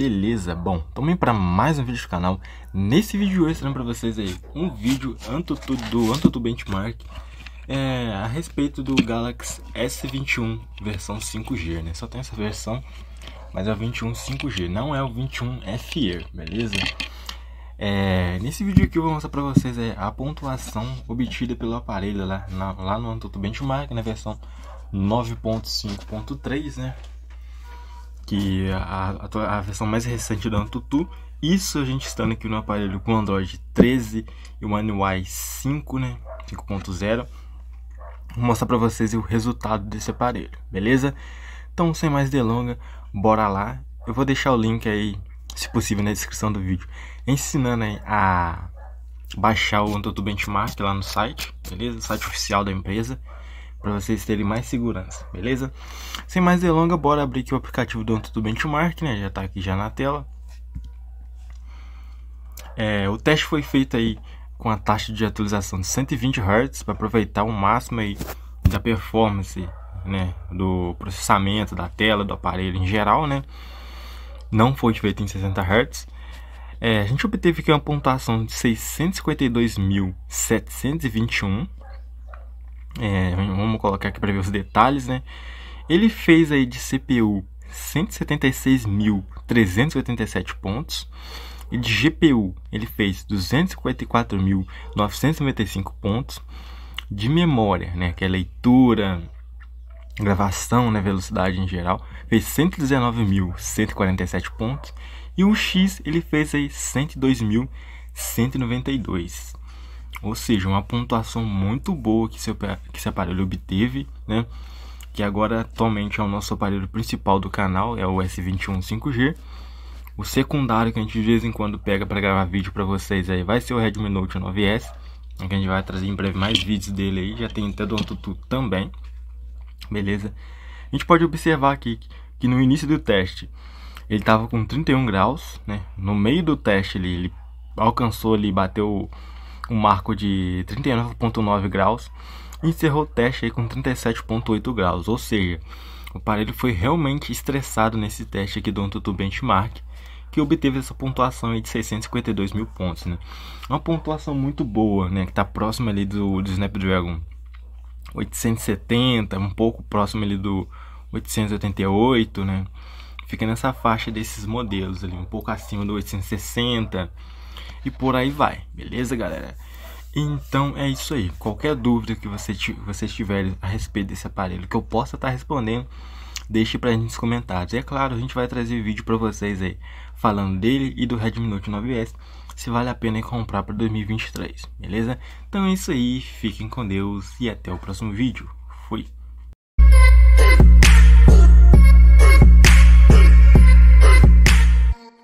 beleza? Bom, também para mais um vídeo do canal. Nesse vídeo eu estarei para vocês aí um vídeo Antutu, do Antutu Benchmark é, a respeito do Galaxy S21 versão 5G, né? Só tem essa versão, mas é o 21 5G, não é o 21 FE, beleza? É, nesse vídeo aqui eu vou mostrar para vocês é, a pontuação obtida pelo aparelho lá, na, lá no Antutu Benchmark, na versão 9.5.3, né? Que a, a, a, versão mais recente da Antutu. Isso a gente estando aqui no aparelho com Android 13 e o One UI 5, né? 5.0. Vou mostrar para vocês o resultado desse aparelho, beleza? Então, sem mais delongas, bora lá. Eu vou deixar o link aí, se possível, na descrição do vídeo, ensinando aí a baixar o Antutu Benchmark lá no site, beleza? O site oficial da empresa para vocês terem mais segurança, beleza? Sem mais delongas, bora abrir aqui o aplicativo do Antutu Benchmark, né? Já está aqui já na tela. É, o teste foi feito aí com a taxa de atualização de 120 Hz para aproveitar o máximo aí da performance, né, do processamento da tela do aparelho em geral, né? Não foi feito em 60 Hz. É, a gente obteve aqui uma pontuação de 652.721 é, vamos colocar aqui para ver os detalhes, né? Ele fez aí de CPU 176.387 pontos e de GPU ele fez 254.995 pontos. De memória, né, que é leitura, gravação, né, velocidade em geral, fez 119.147 pontos e o X ele fez aí 102.192. Ou seja, uma pontuação muito boa que, seu, que esse aparelho obteve, né? Que agora atualmente é o nosso aparelho principal do canal, é o S21 5G. O secundário que a gente de vez em quando pega para gravar vídeo para vocês aí vai ser o Redmi Note 9S. Que a gente vai trazer em breve mais vídeos dele aí, já tem até do Antutu também. Beleza? A gente pode observar aqui que no início do teste ele estava com 31 graus, né? No meio do teste ele, ele alcançou ali, bateu um marco de 39,9 graus e encerrou o teste aí com 37,8 graus, ou seja, o aparelho foi realmente estressado nesse teste aqui do Antutu Benchmark, que obteve essa pontuação aí de 652 mil pontos, né? Uma pontuação muito boa, né? Que está próxima ali do, do Snapdragon 870, um pouco próximo ali do 888, né? Fica nessa faixa desses modelos ali, um pouco acima do 860 e por aí vai, beleza, galera? Então é isso aí. Qualquer dúvida que você, vocês tiverem a respeito desse aparelho que eu possa estar respondendo, deixe para gente nos comentários. E é claro, a gente vai trazer vídeo para vocês aí falando dele e do Redmi Note 9S, se vale a pena comprar para 2023, beleza? Então é isso aí, fiquem com Deus e até o próximo vídeo. Fui!